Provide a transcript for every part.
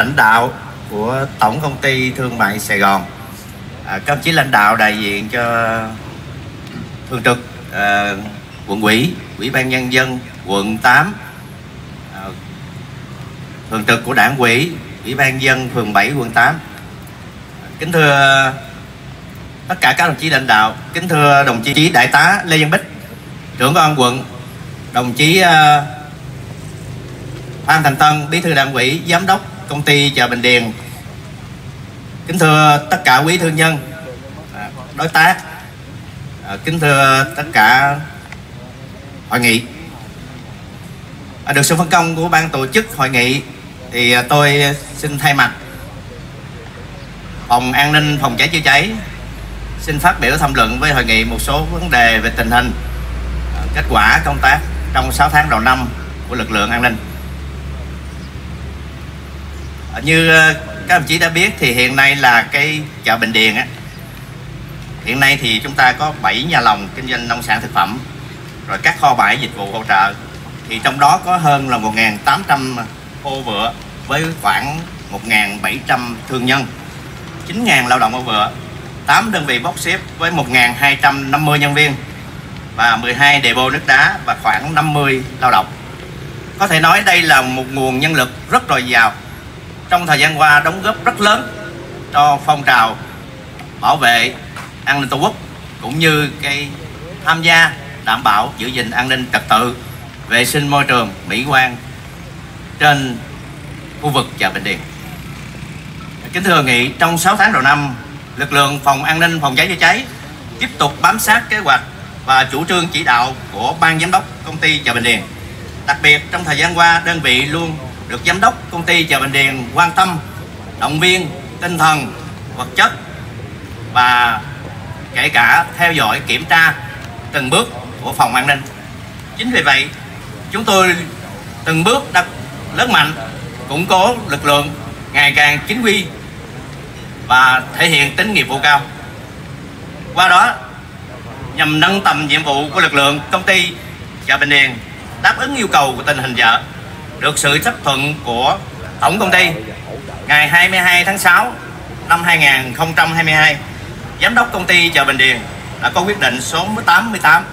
lãnh đạo của Tổng Công ty Thương mại Sài Gòn. À, Các đồng chí lãnh đạo đại diện cho Thường trực à, quận ủy, ủy ban nhân dân quận 8 à, Thường trực của đảng ủy, ủy ban dân phường 7 quận 8 Kính thưa tất cả các đồng chí lãnh đạo Kính thưa đồng chí đại tá Lê Văn Bích trưởng công an quận đồng chí à, Phan Thành Tân bí thư đảng ủy giám đốc công ty chợ Bình Điền. Kính thưa tất cả quý thương nhân à, đối tác à, kính thưa tất cả hội nghị. À, được sự phân công của ban tổ chức hội nghị thì tôi xin thay mặt phòng an ninh phòng cháy chữa cháy xin phát biểu tham luận với hội nghị một số vấn đề về tình hình kết quả công tác trong 6 tháng đầu năm của lực lượng an ninh như ờ, các đồng chí đã biết thì hiện nay là cái chợ Bình Điền á, hiện nay thì chúng ta có 7 nhà lồng kinh doanh nông sản thực phẩm, rồi các kho bãi dịch vụ hỗ trợ thì trong đó có hơn là 1.800 ô vựa với khoảng 1.700 thương nhân 9.000 lao động ô vựa 8 đơn vị bốc xếp với 1.250 nhân viên và 12 depot nước đá và khoảng 50 lao động. Có thể nói đây là một nguồn nhân lực rất dồi dào trong thời gian qua đóng góp rất lớn cho phong trào bảo vệ an ninh tổ quốc cũng như cái tham gia đảm bảo giữ gìn an ninh trật tự vệ sinh môi trường mỹ quan trên khu vực chợ Bình Điền. Kính thưa nghị, trong 6 tháng đầu năm, lực lượng phòng an ninh phòng cháy chữa cháy tiếp tục bám sát kế hoạch và chủ trương chỉ đạo của ban giám đốc công ty chợ Bình Điền. Đặc biệt trong thời gian qua, đơn vị luôn được giám đốc công ty chợ Bình Điền quan tâm, động viên tinh thần, vật chất và kể cả theo dõi kiểm tra từng bước của phòng an ninh. Chính vì vậy, chúng tôi từng bước đặt lớn mạnh, củng cố lực lượng ngày càng chính quy và thể hiện tính nghiệp vụ cao. Qua đó nhằm nâng tầm nhiệm vụ của lực lượng công ty chợ Bình Điền đáp ứng yêu cầu của tình hình chợ được sự chấp thuận của tổng công ty ngày 22 tháng 6 năm 2022 giám đốc công ty chợ Bình Điền đã có quyết định số 88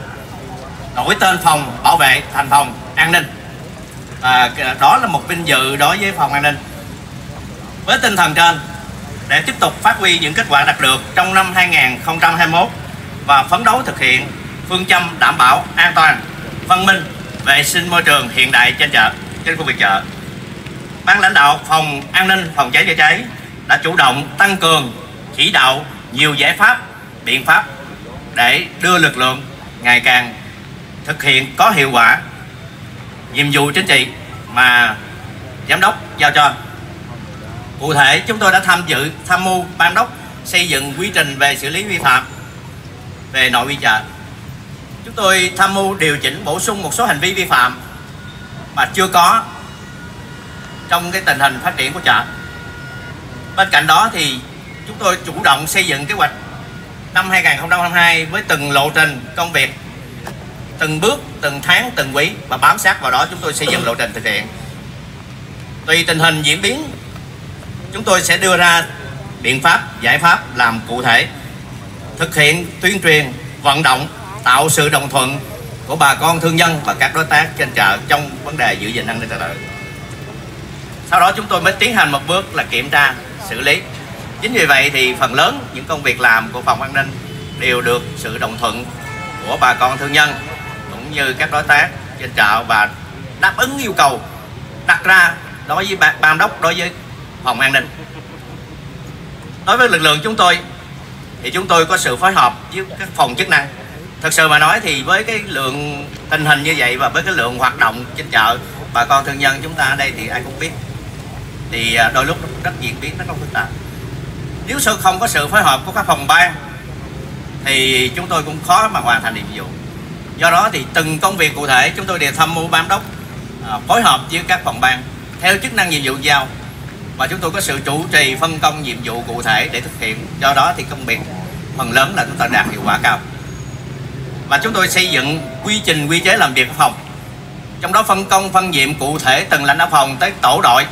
đổi tên phòng bảo vệ thành phòng an ninh. À, đó là một vinh dự đối với phòng an ninh. Với tinh thần trên để tiếp tục phát huy những kết quả đạt được trong năm 2021 và phấn đấu thực hiện phương châm đảm bảo an toàn, văn minh, vệ sinh môi trường hiện đại trên chợ, trên khu vực chợ. Ban lãnh đạo phòng an ninh phòng cháy chữa cháy đã chủ động tăng cường chỉ đạo nhiều giải pháp, biện pháp để đưa lực lượng ngày càng thực hiện có hiệu quả nhiệm vụ chính trị mà giám đốc giao cho. Cụ thể, chúng tôi đã tham dự tham mưu ban đốc xây dựng quy trình về xử lý vi phạm về nội quy chợ chúng tôi tham mưu điều chỉnh bổ sung một số hành vi vi phạm mà chưa có trong cái tình hình phát triển của chợ. Bên cạnh đó thì chúng tôi chủ động xây dựng kế hoạch năm 2022 với từng lộ trình công việc, từng bước, từng tháng, từng quý và bám sát vào đó chúng tôi xây dựng lộ trình thực hiện. Tùy tình hình diễn biến, chúng tôi sẽ đưa ra biện pháp, giải pháp làm cụ thể, thực hiện, tuyên truyền, vận động, tạo sự đồng thuận của bà con thương nhân và các đối tác trên chợ trong vấn đề giữ gìn an ninh trật tự. Sau đó chúng tôi mới tiến hành một bước là kiểm tra, xử lý. Chính vì vậy thì phần lớn những công việc làm của phòng an ninh đều được sự đồng thuận của bà con thương nhân cũng như các đối tác trên chợ và đáp ứng yêu cầu đặt ra đối với ban đốc đối với phòng an ninh. Đối với lực lượng chúng tôi thì chúng tôi có sự phối hợp với các phòng chức năng thật sự mà nói thì với cái lượng tình hình như vậy và với cái lượng hoạt động trên chợ, bà con thương nhân chúng ta ở đây thì ai cũng biết. Thì à, đôi lúc nó rất diễn biến rất phức tạp. Nếu sự không có sự phối hợp của các phòng ban, thì chúng tôi cũng khó mà hoàn thành nhiệm vụ. Do đó thì từng công việc cụ thể chúng tôi đều tham mưu ban đốc à, phối hợp với các phòng ban theo chức năng nhiệm vụ giao. Và chúng tôi có sự chủ trì, phân công nhiệm vụ cụ thể để thực hiện. Do đó thì công việc phần lớn là chúng ta đạt hiệu quả cao và chúng tôi xây dựng quy trình quy chế làm việc ở phòng. Trong đó phân công, phân nhiệm cụ thể từng lãnh đạo phòng tới tổ đội.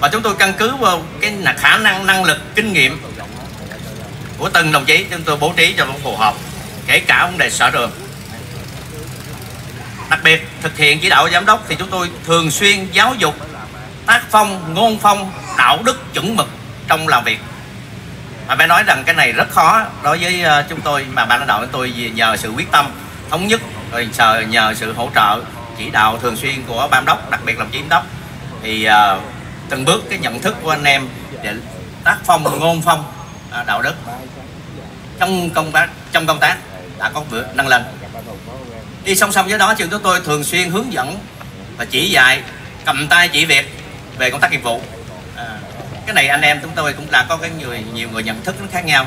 Và chúng tôi căn cứ vào cái là khả năng năng lực, kinh nghiệm của từng đồng chí, chúng tôi bố trí cho nó phù hợp, kể cả vấn đề sở trường. Đặc biệt, thực hiện chỉ đạo giám đốc thì chúng tôi thường xuyên giáo dục, tác phong, ngôn phong, đạo đức chuẩn mực trong làm việc mà phải nói rằng cái này rất khó đối với ờ, chúng tôi. Mà ban lãnh đạo chúng tôi nhờ sự quyết tâm thống nhất rồi nhờ, nhờ sự hỗ trợ chỉ đạo thường xuyên của ban đốc đặc biệt là chính đốc thì uh, từng bước cái nhận thức của anh em để tác phong ngôn phong uh, đạo đức trong công tác trong công tác đã có bước nâng lên. Đi song song với đó trường chúng tôi thường xuyên hướng dẫn và chỉ dạy cầm tay chỉ việc về công tác nghiệp vụ cái này anh em chúng tôi cũng là có cái nhiều nhiều người nhận thức nó khác nhau.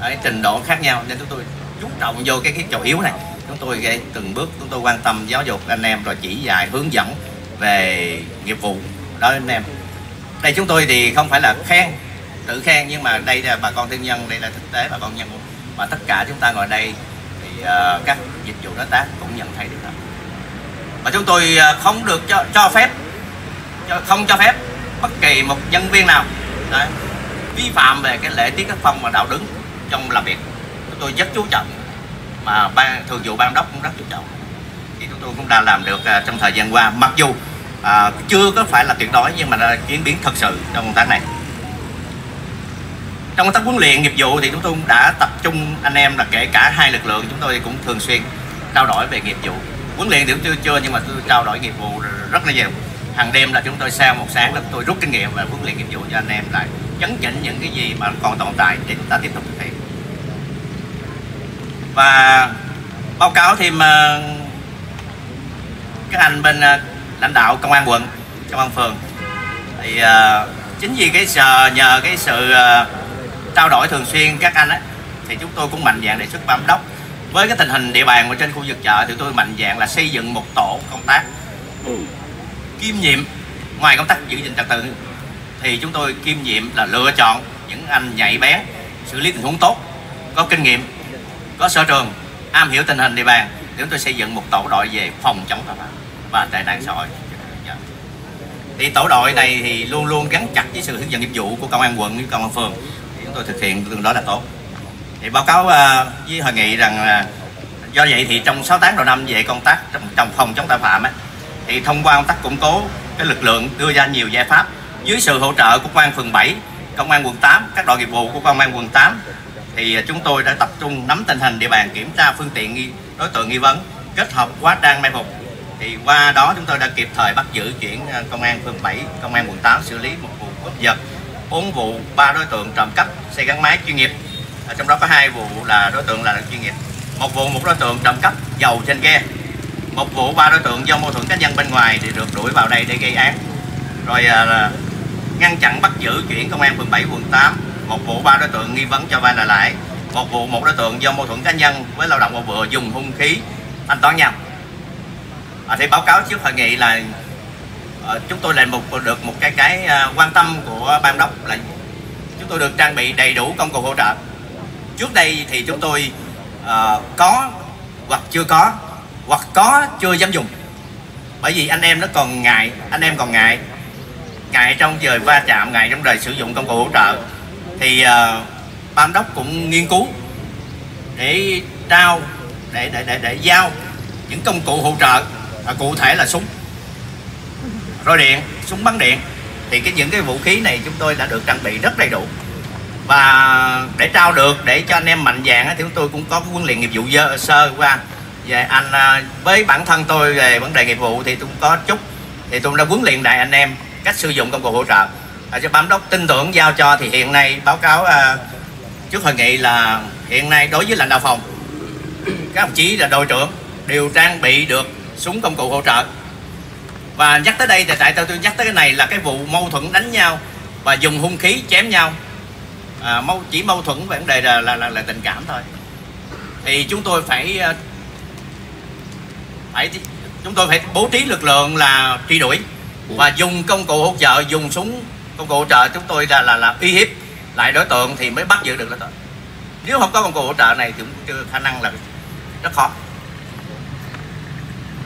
Cái trình độ khác nhau nên chúng tôi chú trọng vô cái cái chỗ yếu này. Chúng tôi gây từng bước chúng tôi quan tâm giáo dục anh em rồi chỉ dạy hướng dẫn về nghiệp vụ. Đó anh em. Đây chúng tôi thì không phải là khen tự khen nhưng mà đây là bà con thương nhân đây là thực tế bà con nhân. Và tất cả chúng ta ngồi đây thì uh, các dịch vụ đối tác cũng nhận thấy được đó. Và chúng tôi ờ, không được cho, cho phép cho, không cho phép bất kỳ một nhân viên nào đấy, vi phạm về cái lễ tiết tác phong và đạo đức trong làm việc. Chúng tôi rất chú trọng mà ban thường vụ ban đốc cũng rất chú trọng. Thì chúng tôi cũng đã làm được à, trong thời gian qua. Mặc dù à, chưa có phải là tuyệt đối nhưng mà đã chuyển biến thật sự trong công tác này. Trong công tác huấn luyện nghiệp vụ thì chúng tôi đã tập trung anh em là kể cả hai lực lượng chúng tôi cũng thường xuyên trao đổi về nghiệp vụ. Huấn luyện thì cũng chưa chưa nhưng mà tôi trao đổi nghiệp vụ rất là nhiều hàng đêm là chúng tôi sau một sáng là chúng tôi rút kinh nghiệm và huấn luyện nghiệp vụ cho anh em lại chấn chỉnh những cái gì mà còn tồn tại để chúng ta tiếp tục thực hiện. Và báo cáo thêm ờ, các anh bên ờ, lãnh đạo công an quận công an phường. Thì ờ, chính vì cái nhờ cái sự trao đổi thường xuyên các anh ấy, thì chúng tôi cũng mạnh dạng đề xuất ban đốc. Với cái tình hình địa bàn ở trên khu vực chợ thì tôi mạnh dạng là xây dựng một tổ công tác kiêm nhiệm. Ngoài công tác giữ gìn trật tự thì chúng tôi kiêm nhiệm là lựa chọn những anh nhạy bén xử lý tình huống tốt có kinh nghiệm có sở trường am hiểu tình hình địa bàn để chúng tôi xây dựng một tổ đội về phòng chống tội phạm và tệ nạn xã hội. Thì tổ đội này thì luôn luôn gắn chặt với sự hướng dẫn nghiệp vụ của công an quận với công an phường. Chúng tôi thực hiện tương đối là tốt. Thì báo cáo ờ, với hội nghị rằng do vậy thì trong 6 tháng đầu năm về công tác trong, trong phòng chống tội phạm ấy, thì thông qua công tác củng cố cái lực lượng đưa ra nhiều giải pháp dưới sự hỗ trợ của công an phường 7 công an quận 8 các đội nghiệp vụ của công an quận 8 thì à, chúng tôi đã tập trung nắm tình hình địa bàn kiểm tra phương tiện nghi, đối tượng nghi vấn kết hợp quá trang mai phục. Thì qua đó chúng tôi đã kịp thời bắt giữ chuyển à, công an phường 7 công an quận 8 xử lý một vụ cướp giật 4 vụ ba đối tượng trộm cắp xe gắn máy chuyên nghiệp. Trong đó có hai vụ là đối tượng là chuyên nghiệp. Một vụ một đối tượng trộm cắp dầu trên ghe một vụ ba đối tượng do mâu thuẫn cá nhân bên ngoài thì được đuổi vào đây để gây án. Rồi à, ngăn chặn bắt giữ chuyển công an phường 7 quận 8 một vụ ba đối tượng nghi vấn cho vay là lãi. Một vụ một đối tượng do mâu thuẫn cá nhân với lao động một vừa dùng hung khí. Thanh toán nhau à, thì báo cáo trước hội nghị là à, chúng tôi lại một được một cái cái à, quan tâm của ban đốc là chúng tôi được trang bị đầy đủ công cụ hỗ trợ. Trước đây thì chúng tôi uh, có hoặc chưa có hoặc có chưa dám dùng. Bởi vì anh em nó còn ngại anh em còn ngại. Ngại trong giờ va chạm ngại trong đời sử dụng công cụ hỗ trợ. Thì ờ, uh, ban đốc cũng nghiên cứu để trao để để để để giao những công cụ hỗ trợ. Và cụ thể là súng roi điện súng bắn điện. Thì cái những cái vũ khí này chúng tôi đã được trang bị rất đầy đủ. Và để trao được để cho anh em mạnh dạng thì chúng tôi cũng có huấn luyện nghiệp vụ sơ qua về anh à, với bản thân tôi về vấn đề nghiệp vụ thì tôi cũng có chút thì tôi đã huấn luyện đại anh em cách sử dụng công cụ hỗ trợ. À, cho bám đốc tin tưởng giao cho thì hiện nay báo cáo à, trước hội nghị là hiện nay đối với lãnh đạo phòng các đồng chí là đội trưởng đều trang bị được súng công cụ hỗ trợ. Và nhắc tới đây thì tại tôi tôi nhắc tới cái này là cái vụ mâu thuẫn đánh nhau và dùng hung khí chém nhau. À, mâu chỉ mâu thuẫn về vấn đề là, là, là, là tình cảm thôi. Thì chúng tôi phải à, phải chúng tôi phải bố trí lực lượng là truy đuổi và dùng công cụ hỗ trợ dùng súng công cụ hỗ trợ chúng tôi là là, là uy hiếp lại đối tượng thì mới bắt giữ được đối tượng. Nếu không có công cụ hỗ trợ này thì cũng chưa khả năng là rất khó.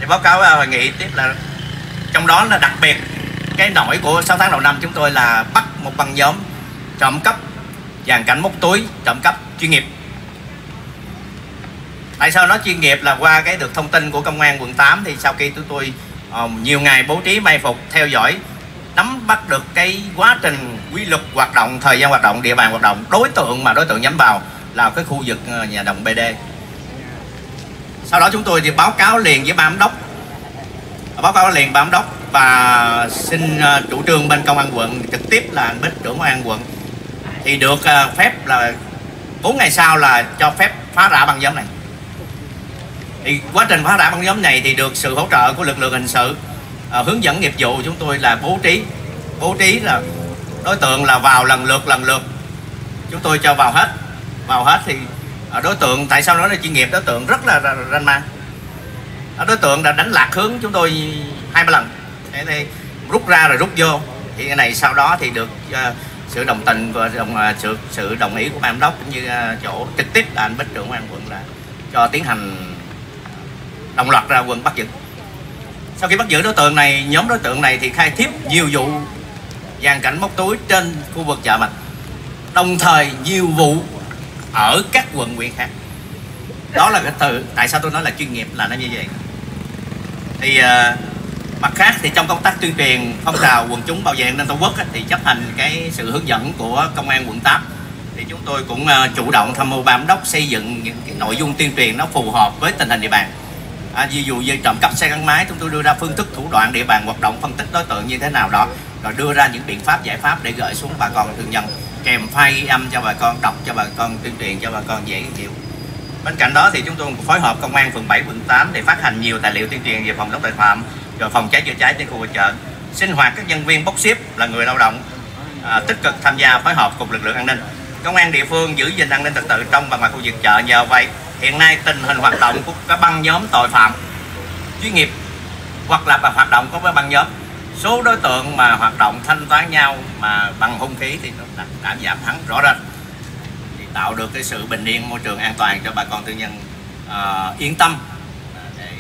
Thì báo cáo à, hội nghị tiếp là trong đó là đặc biệt cái nổi của 6 tháng đầu năm chúng tôi là bắt một băng nhóm trộm cắp dàn cảnh móc túi trộm cắp chuyên nghiệp tại sao nó chuyên nghiệp là qua cái được thông tin của công an quận 8 thì sau khi tôi tôi uh, nhiều ngày bố trí may phục theo dõi nắm bắt được cái quá trình quy luật hoạt động thời gian hoạt động địa bàn hoạt động đối tượng mà đối tượng nhắm vào là cái khu vực ờ, nhà đồng BD sau đó chúng tôi thì báo cáo liền với ban giám đốc. Báo cáo liền ban giám đốc và xin ờ, chủ trương bên công an quận trực tiếp là bên trưởng công an quận. Thì được phép là 4 ngày sau là cho phép phá rã băng nhóm này thì quá trình phá rã băng nhóm này thì được sự hỗ trợ của lực lượng hình sự. À, hướng dẫn nghiệp vụ chúng tôi là bố trí bố trí là đối tượng là vào lần lượt lần lượt. Chúng tôi cho vào hết vào hết thì à, đối tượng tại sao nói là chuyên nghiệp đối tượng rất là ranh ma. À, đối tượng đã đánh lạc hướng chúng tôi hai ba lần. Thế thì rút ra rồi rút vô. Thì cái này sau đó thì được uh, sự đồng tình và đồng uh, sự sự đồng ý của ban đốc cũng như uh, chỗ trực tiếp là anh bích trưởng an quận là cho tiến hành đồng loạt ra quân bắt giữ. Sau khi bắt giữ đối tượng này nhóm đối tượng này thì khai thiếp nhiều vụ dàn cảnh móc túi trên khu vực chợ mạch đồng thời nhiều vụ ở các quận huyện khác. Đó là cái từ tại sao tôi nói là chuyên nghiệp là nó như vậy? Thì uh, mặt khác thì trong công tác tuyên truyền phong trào quần chúng bảo vệ an ninh tổ quốc thì chấp hành cái sự hướng dẫn của công an quận 8 thì chúng tôi cũng ờ, chủ động tham mưu ban đốc xây dựng những cái nội dung tuyên truyền nó phù hợp với tình hình địa bàn à, ví dụ như trộm cắp xe gắn máy chúng tôi đưa ra phương thức thủ đoạn địa bàn hoạt động phân tích đối tượng như thế nào đó rồi đưa ra những biện pháp giải pháp để gửi xuống bà con thương nhân kèm file âm cho bà con đọc cho bà con tuyên truyền cho bà con dễ hiểu. Bên cạnh đó thì chúng tôi phối hợp công an phường 7 quận 8 để phát hành nhiều tài liệu tuyên truyền về phòng chống tội phạm rồi phòng cháy chữa cháy trên khu vực chợ. Sinh hoạt các nhân viên bốc xếp là người lao động à, tích cực tham gia phối hợp cùng lực lượng an ninh. Công an địa phương giữ gìn an ninh trật tự trong và ngoài khu vực chợ nhờ vậy hiện nay tình hình hoạt động của các băng nhóm tội phạm chuyên nghiệp hoặc là hoạt động có với băng nhóm số đối tượng mà hoạt động thanh toán nhau mà bằng hung khí thì nó đã, đã giảm hẳn rõ rệt. Thì tạo được cái sự bình yên môi trường an toàn cho bà con tư nhân uh, yên tâm ờ, để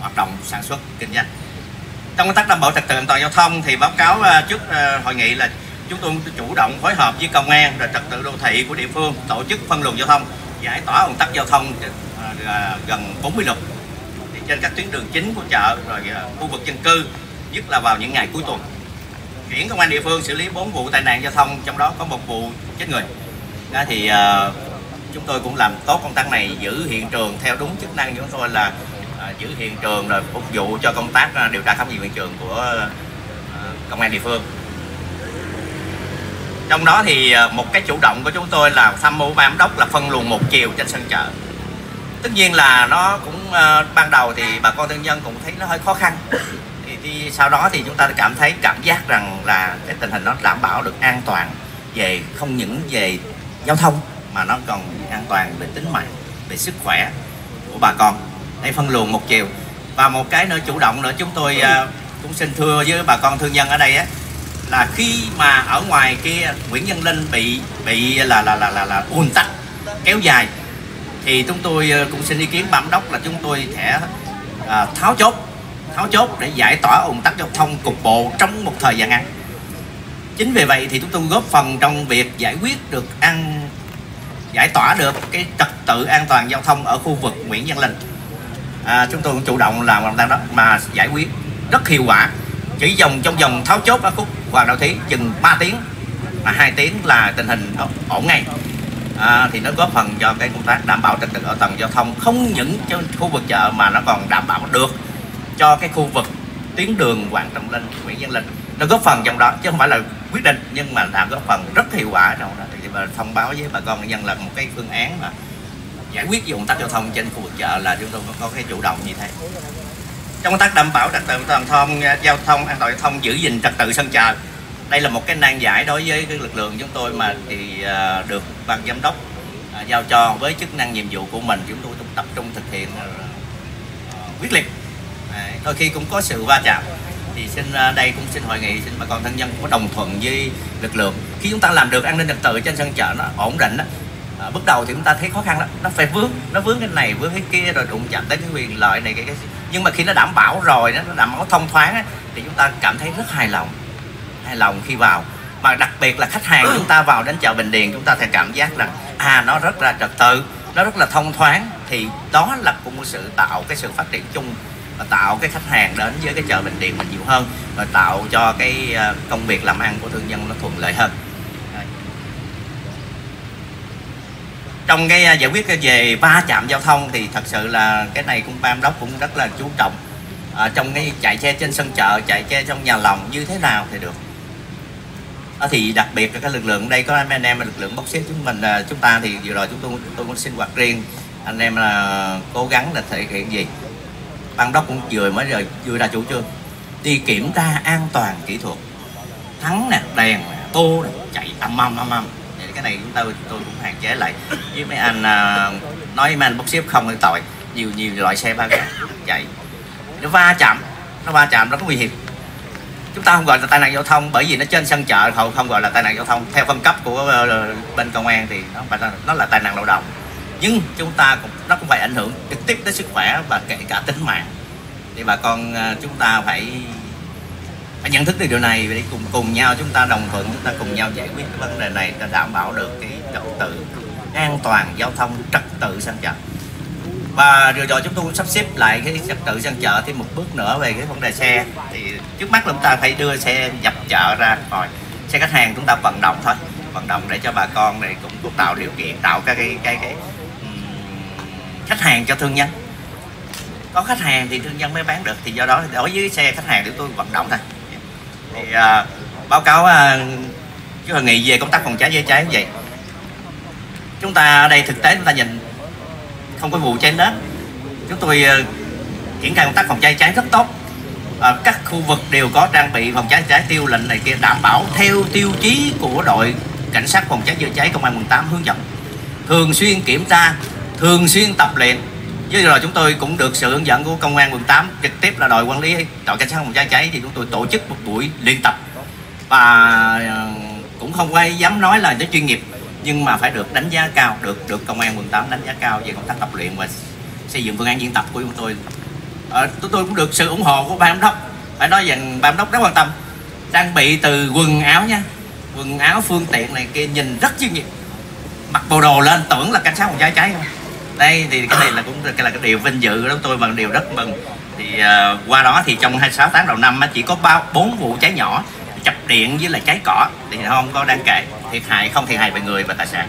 hoạt động sản xuất kinh doanh. Trong công tác đảm bảo trật tự an toàn giao thông thì báo cáo uh, trước uh, hội nghị là chúng tôi chủ động phối hợp với công an và trật tự đô thị của địa phương tổ chức phân luồng giao thông giải tỏa ủng tắc giao thông à, gần 40 lượt. Thì trên các tuyến đường chính của chợ rồi à, khu vực dân cư nhất là vào những ngày cuối tuần. Chuyển công an địa phương xử lý 4 vụ tai nạn giao thông trong đó có một vụ chết người. Đó thì uh, chúng tôi cũng làm tốt công tác này giữ hiện trường theo đúng chức năng của chúng tôi là uh, giữ hiện trường rồi phục vụ cho công tác uh, điều tra khám nghiệm hiện trường của uh, công an địa phương trong đó thì ờ, một cái chủ động của chúng tôi là tham mưu ban đốc là phân luồng một chiều trên sân chợ. Tất nhiên là nó cũng uh, ban đầu thì bà con thương nhân cũng thấy nó hơi khó khăn. Thì, thì sau đó thì chúng ta cảm thấy cảm giác rằng là cái tình hình nó đảm bảo được an toàn về không những về giao thông mà nó còn an toàn về tính mạng về sức khỏe của bà con. Đây phân luồng một chiều. Và một cái nữa chủ động nữa chúng tôi uh, cũng xin thưa với bà con thương nhân ở đây á là khi mà ở ngoài kia Nguyễn Văn Linh bị bị là là là là, là ùn tắc kéo dài thì chúng tôi ờ, cũng xin ý kiến ban đốc là chúng tôi sẽ à, tháo chốt tháo chốt để giải tỏa ùn tắc giao thông cục bộ trong một thời gian ngắn. Chính vì vậy thì chúng tôi góp phần trong việc giải quyết được ăn giải tỏa được cái trật tự an toàn giao thông ở khu vực Nguyễn Văn Linh. À, chúng tôi cũng chủ động làm công đó mà giải quyết rất hiệu quả chỉ vòng trong vòng tháo chốt ở khúc Hoàng Đạo Thí chừng 3 tiếng. Mà hai tiếng là tình hình ổn ngay. À, thì nó góp phần cho cái công tác đảm bảo trật tự ở tầng giao thông. Không những cho khu vực chợ mà nó còn đảm bảo được cho cái khu vực tuyến đường Hoàng Trọng Linh Nguyễn Văn Linh. Nó góp phần trong đó chứ không phải là quyết định nhưng mà là góp phần rất hiệu quả. Trong đó thì mà thông báo với bà con nhân là một cái phương án mà giải quyết dụng tắc giao thông trên khu vực chợ là chúng tôi có cái chủ động như thế trong công tác đảm bảo trật tự toàn thông à, giao thông an toàn giao thông giữ gìn trật tự sân chợ đây là một cái nan giải đối với cái lực lượng chúng tôi mà thì à, được ban giám đốc à, giao cho với chức năng nhiệm vụ của mình. Chúng tôi tập trung thực hiện quyết liệt. Đôi khi cũng có sự va chạm. Thì xin đây cũng xin hội nghị xin bà con thân nhân có đồng thuận với lực lượng. Khi chúng ta làm được an ninh trật tự trên sân chợ nó ổn định đó, à, bước đầu thì chúng ta thấy khó khăn đó nó phải vướng nó vướng cái này vướng cái kia rồi đụng chạm tới cái quyền lợi này cái, cái nhưng mà khi nó đảm bảo rồi, nó đảm bảo thông thoáng thì chúng ta cảm thấy rất hài lòng. Hài lòng khi vào. Mà đặc biệt là khách hàng chúng ta vào đến chợ Bình Điền, chúng ta sẽ cảm giác rằng à nó rất là trật tự, nó rất là thông thoáng. Thì đó là cũng một sự tạo cái sự phát triển chung và tạo cái khách hàng đến với cái chợ Bình Điền mình nhiều hơn và tạo cho cái ờ, công việc làm ăn của thương nhân nó thuận lợi hơn. Trong cái à, giải quyết về va chạm giao thông thì thật sự là cái này cũng ban đốc cũng rất là chú trọng. À, trong cái chạy xe trên sân chợ chạy xe trong nhà lòng như thế nào thì được. À, thì đặc biệt là các lực lượng đây có anh em lực lượng bốc xếp chúng mình à, chúng ta thì vừa rồi chúng tôi tôi cũng sinh hoạt riêng. Anh em là cố gắng là thể hiện gì? Ban đốc cũng vừa mới rồi vừa ra chủ trương. Đi kiểm tra an toàn kỹ thuật. Thắng nè đèn nè tô nè chạy âm âm âm âm cái này chúng tôi tôi cũng hạn chế lại. Với mấy anh à, nói mấy anh bốc xếp không thì tội. Nhiều nhiều loại xe ba gác chạy. Nó va chạm nó va chạm rất nguy hiểm. Chúng ta không gọi là tai nạn giao thông bởi vì nó trên sân chợ không không gọi là tai nạn giao thông. Theo phân cấp của ờ, bên công an thì nó phải là nó là tai nạn lao động. Nhưng chúng ta cũng nó cũng phải ảnh hưởng trực tiếp tới sức khỏe và kể cả tính mạng. Thì bà con à, chúng ta phải nhận thức được điều này để cùng cùng nhau chúng ta đồng thuận chúng ta cùng nhau giải quyết cái vấn đề này để đảm bảo được cái trật tự an toàn giao thông trật tự sân chợ. Và vừa rồi chúng tôi cũng sắp xếp lại cái trật tự sân chợ thêm một bước nữa về cái vấn đề xe. Thì trước mắt là chúng ta phải đưa xe nhập chợ ra rồi xe khách hàng chúng ta vận động thôi. Vận động để cho bà con này cũng, cũng tạo điều kiện tạo cái cái cái cái khách hàng cho thương nhân. Có khách hàng thì thương nhân mới bán được thì do đó đối với xe khách hàng thì tôi vận động thôi thì uh, báo cáo uh, cái hội nghị về công tác phòng cháy chữa cháy như vậy. Chúng ta ở đây thực tế chúng ta nhìn không có vụ cháy lớn chúng tôi uh, triển khai công tác phòng cháy cháy rất tốt. À, các khu vực đều có trang bị phòng cháy cháy tiêu lệnh này kia đảm bảo theo tiêu chí của đội cảnh sát phòng cháy chữa cháy công an quận 8 hướng dẫn. Thường xuyên kiểm tra thường xuyên tập luyện với rồi chúng tôi cũng được sự hướng dẫn của công an quận 8 trực tiếp là đội quản lý đội cảnh sát phòng cháy cháy thì chúng tôi tổ chức một buổi luyện tập. Và ờ, cũng không ai dám nói là nó chuyên nghiệp nhưng mà phải được đánh giá cao được được công an quận 8 đánh giá cao về công tác tập luyện và xây dựng phương án diễn tập của chúng tôi. Ờ, à, chúng tôi cũng được sự ủng hộ của ban giám đốc phải nói rằng ban giám đốc rất quan tâm. Trang bị từ quần áo nha quần áo phương tiện này kia nhìn rất chuyên nghiệp. Mặc bộ đồ lên tưởng là cảnh sát phòng cháy cháy không đây thì cái này là cũng cái là cái điều vinh dự của tôi và điều rất mừng. Thì uh, qua đó thì trong 26 tháng đầu năm chỉ có ba bốn vụ cháy nhỏ chập điện với là cháy cỏ thì không có đáng kể thiệt hại không thiệt hại về người và tài sản.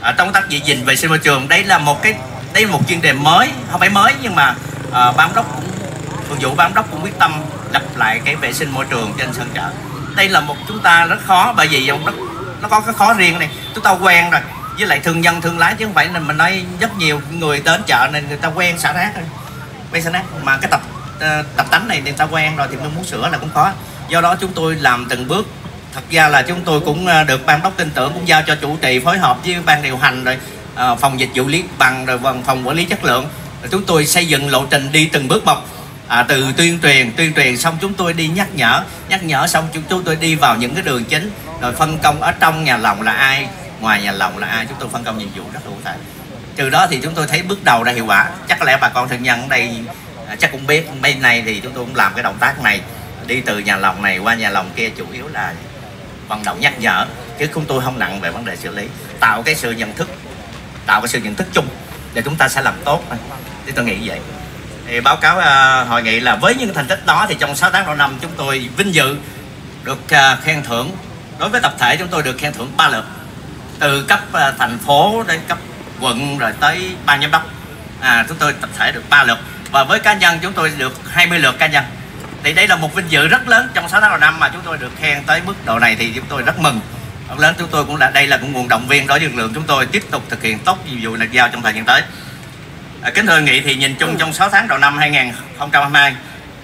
Ở trong tác dị gìn vệ sinh môi trường đây là một cái đây là một chuyên đề mới không phải mới nhưng mà à, uh, ban đốc cũng thường vụ ban đốc cũng quyết tâm lập lại cái vệ sinh môi trường trên sân chợ. Đây là một chúng ta rất khó bởi vì dòng đất nó có cái khó riêng này. Chúng ta quen rồi với lại thương nhân thương lái chứ không phải là mình nói rất nhiều người đến chợ nên người ta quen xả rác rồi quen xả rác. Mà cái tập ờ, tập tánh này người ta quen rồi thì mình muốn sửa là cũng khó. Do đó chúng tôi làm từng bước. Thật ra là chúng tôi cũng ờ, được ban đốc tin tưởng cũng giao cho chủ trì phối hợp với ban điều hành rồi ờ, phòng dịch vụ lý bằng rồi phòng quản lý chất lượng. Chúng tôi xây dựng lộ trình đi từng bước một. À, từ tuyên truyền tuyên truyền xong chúng tôi đi nhắc nhở. Nhắc nhở xong chúng tôi đi vào những cái đường chính. Rồi phân công ở trong nhà lòng là ai ngoài nhà lòng là ai chúng tôi phân công nhiệm vụ rất cụ thể. Từ đó thì chúng tôi thấy bước đầu đã hiệu quả. Chắc có lẽ bà con thân nhân ở đây à, chắc cũng biết bên này thì chúng tôi cũng làm cái động tác này. Đi từ nhà lòng này qua nhà lòng kia chủ yếu là vận động nhắc nhở chứ chúng tôi không nặng về vấn đề xử lý. Tạo cái sự nhận thức tạo cái sự nhận thức chung để chúng ta sẽ làm tốt thì tôi nghĩ vậy. Thì báo cáo uh, hội nghị là với những thành tích đó thì trong 6 tháng đầu năm chúng tôi vinh dự được uh, khen thưởng. Đối với tập thể chúng tôi được khen thưởng ba lượt từ cấp ờ, thành phố đến cấp quận rồi tới ban giám đốc. À, chúng tôi tập thể được ba lượt. Và với cá nhân chúng tôi được 20 lượt cá nhân. Thì đây là một vinh dự rất lớn trong 6 tháng đầu năm mà chúng tôi được khen tới mức độ này thì chúng tôi rất mừng. Rất lớn chúng tôi cũng là đây là cũng nguồn động viên đối với lực lượng chúng tôi tiếp tục thực hiện tốt nhiệm vụ được giao trong thời gian tới. À, kính thưa nghị thì nhìn chung trong 6 tháng đầu năm 2022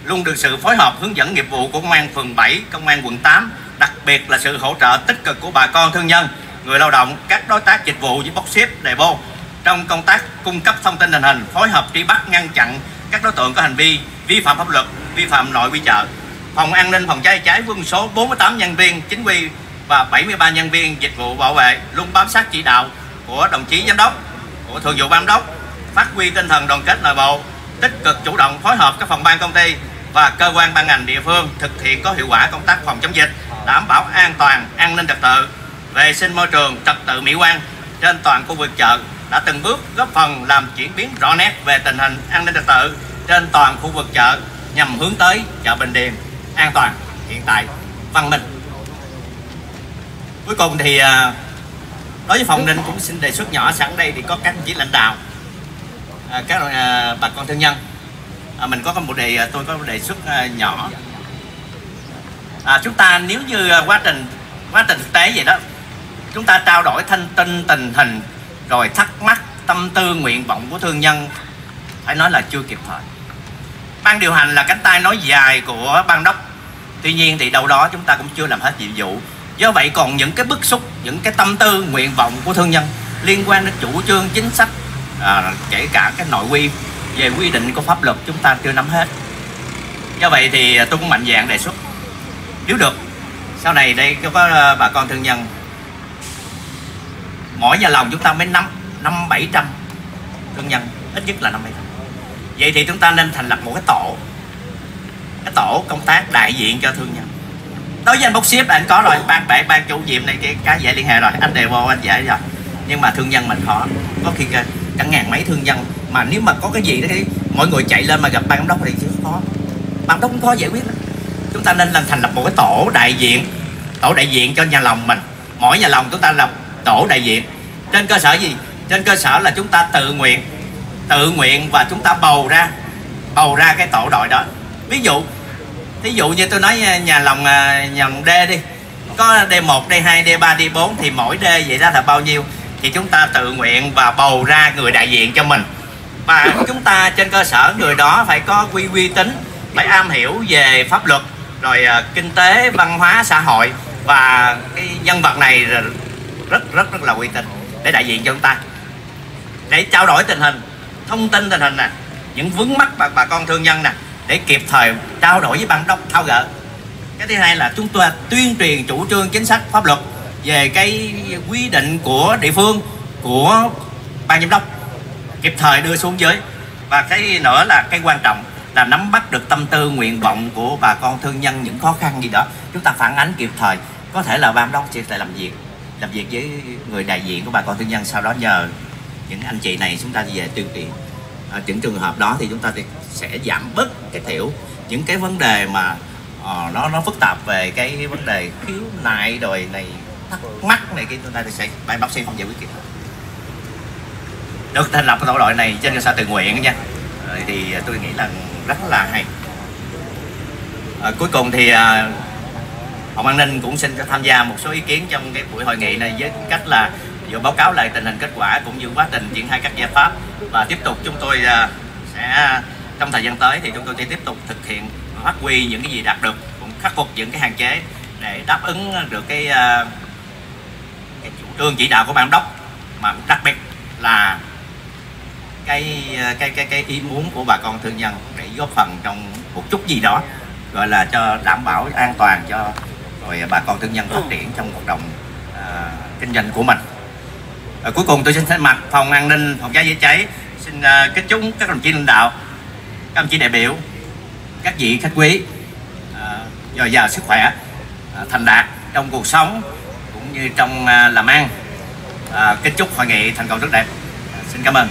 luôn được sự phối hợp hướng dẫn nghiệp vụ của công an phường 7 công an quận 8 đặc biệt là sự hỗ trợ tích cực của bà con thương nhân người lao động, các đối tác dịch vụ với bốc xếp, đề bô. Trong công tác cung cấp thông tin tình hình, phối hợp truy bắt, ngăn chặn các đối tượng có hành vi vi phạm pháp luật, vi phạm nội quy chợ. Phòng an ninh, phòng cháy cháy, quân số 48 nhân viên, chính quy và 73 nhân viên dịch vụ bảo vệ, luôn bám sát chỉ đạo của đồng chí giám đốc, của thường vụ ban đốc, phát huy tinh thần đoàn kết nội bộ, tích cực chủ động phối hợp các phòng ban công ty và cơ quan ban ngành địa phương thực hiện có hiệu quả công tác phòng chống dịch, đảm bảo an toàn, an ninh trật tự vệ sinh môi trường trật tự mỹ quan trên toàn khu vực chợ đã từng bước góp phần làm chuyển biến rõ nét về tình hình an ninh trật tự trên toàn khu vực chợ nhằm hướng tới chợ Bình Điền an toàn hiện tại văn minh. Cuối cùng thì à, đối với phòng ninh cũng xin đề xuất nhỏ sẵn đây thì có các đồng chí lãnh đạo à, các à, bà con thương nhân. Mình có một đề tôi có một đề xuất nhỏ. À, chúng ta nếu như quá trình quá trình thực tế vậy đó chúng ta trao đổi thông tin tình hình rồi thắc mắc tâm tư nguyện vọng của thương nhân. Phải nói là chưa kịp thời. Ban điều hành là cánh tay nói dài của ban đốc. Tuy nhiên thì đâu đó chúng ta cũng chưa làm hết nhiệm vụ. Do vậy còn những cái bức xúc những cái tâm tư nguyện vọng của thương nhân liên quan đến chủ trương chính sách à, kể cả cái nội quy về quy định của pháp luật chúng ta chưa nắm hết. Do vậy thì tôi cũng mạnh dạng đề xuất. Nếu được sau này đây có à, bà con thương nhân mỗi nhà lòng chúng ta mới năm năm bảy trăm thương nhân ít nhất là năm bảy trăm vậy thì chúng ta nên thành lập một cái tổ cái tổ công tác đại diện cho thương nhân. Đối với anh bốc xếp anh có rồi ban bạn ban chủ nhiệm này cái cái giải liên hệ rồi anh đều vô anh giải rồi. Nhưng mà thương nhân mình khó có khi cả, ngàn mấy thương nhân. Mà nếu mà có cái gì đó thì mọi người chạy lên mà gặp ban giám đốc thì chứ khó ban đốc cũng khó giải quyết đó. chúng ta nên làm thành lập một cái tổ đại diện tổ đại diện cho nhà lòng mình. Mỗi nhà lòng chúng ta lập tổ đại diện. Trên cơ sở gì? Trên cơ sở là chúng ta tự nguyện tự nguyện và chúng ta bầu ra bầu ra cái tổ đội đó. Ví dụ ví dụ như tôi nói à, nhà lòng à, nhà lòng D đi. Có D1, D2, D3, D4 thì mỗi D vậy đó là bao nhiêu? Thì chúng ta tự nguyện và bầu ra người đại diện cho mình. Và chúng ta trên cơ sở người đó phải có quy uy tín phải am hiểu về pháp luật rồi uh, kinh tế văn hóa xã hội và cái nhân vật này rất rất rất là uy tín. Để đại diện cho chúng ta. Để trao đổi tình hình thông tin tình hình nè những vướng mắt bà, bà con thương nhân nè để kịp thời trao đổi với ban đốc thao gỡ. Cái thứ hai là chúng tôi tuyên truyền chủ trương chính sách pháp luật về cái quy định của địa phương của ban giám đốc kịp thời đưa xuống dưới. Và cái nữa là cái quan trọng là nắm bắt được tâm tư nguyện vọng của bà con thương nhân những khó khăn gì đó. Chúng ta phản ánh kịp thời có thể là ban đốc sẽ làm việc làm việc với người đại diện của bà con thương nhân sau đó nhờ những anh chị này chúng ta về tuyên truyền. Ở những trường hợp đó thì chúng ta sẽ giảm bớt cái thiểu những cái vấn đề mà uh, nó nó phức tạp về cái vấn đề khiếu nại rồi này thắc mắc này cái chúng ta sẽ ban bác sĩ không giải quyết kịp. Được thành lập cái tổ đội này trên cơ sở tự nguyện nha. Rồi thì ờ, tôi nghĩ là rất là hay. À, cuối cùng thì uh, phòng an ninh cũng xin tham gia một số ý kiến trong cái buổi hội nghị này với cách là vừa báo cáo lại tình hình kết quả cũng như quá trình triển khai các giải pháp. Và tiếp tục chúng tôi à, sẽ trong thời gian tới thì chúng tôi sẽ tiếp tục thực hiện phát huy những cái gì đạt được cũng khắc phục những cái hạn chế để đáp ứng được cái, à, cái chủ trương chỉ đạo của ban đốc. Mà đặc biệt là cái à, cái cái cái ý muốn của bà con thương nhân để góp phần trong một chút gì đó gọi là cho đảm bảo an toàn cho rồi bà con thương nhân phát triển trong hoạt động à, kinh doanh của mình. À, cuối cùng tôi xin thay mặt phòng an ninh phòng cháy chữa cháy xin uh, kính chúc các đồng chí lãnh đạo các đồng chí đại biểu các vị khách quý uh, dồi dào sức khỏe uh, thành đạt trong cuộc sống cũng như trong uh, làm ăn. Uh, kính chúc hội nghị thành công rất đẹp. Uh, xin cảm ơn